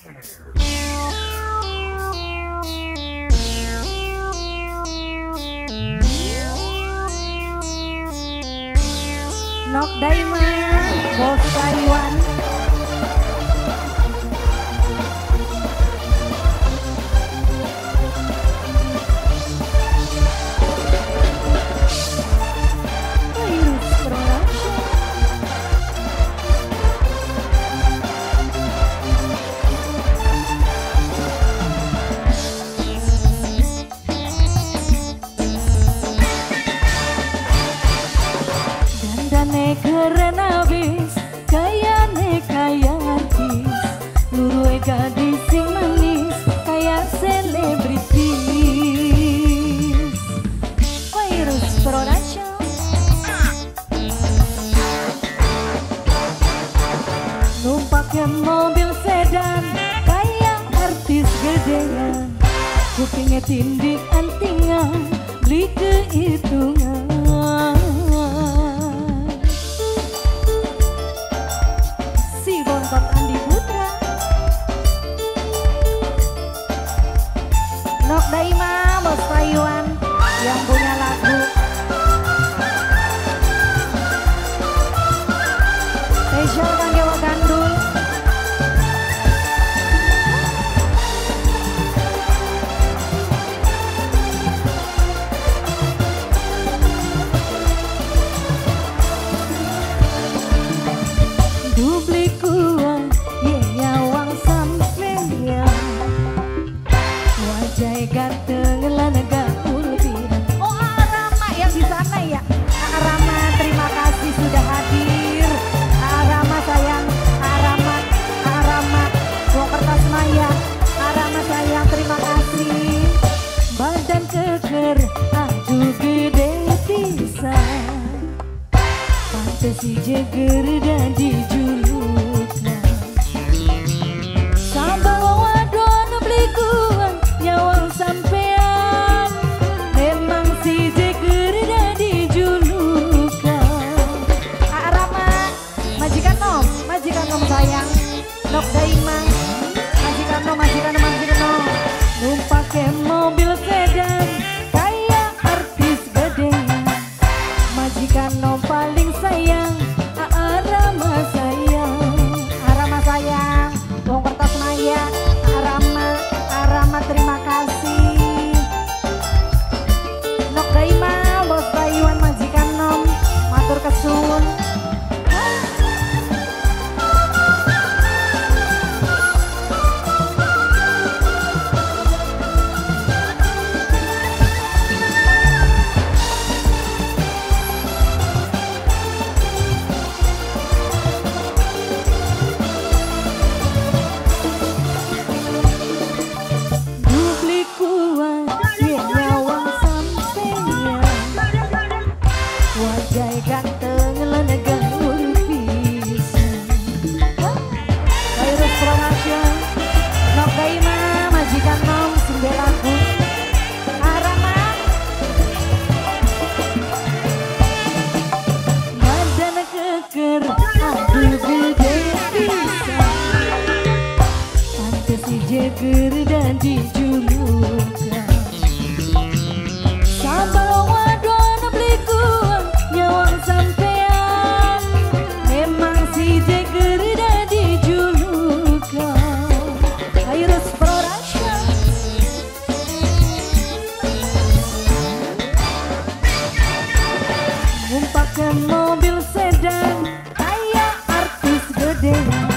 Nok Daima, Bos Taiwan. Keren abis Kaya ne kaya artis. Lurue gadis sing manis Kaya selebritis Virus Production Numpaknya mobil sedan Kaya artis gedean. Kupingnya tindik antingan Beli kehitungan Nok Daima Bos Payuan yang punya lagu. Special Si jagar dan jiwa mobil sedan. Kayak artis gedean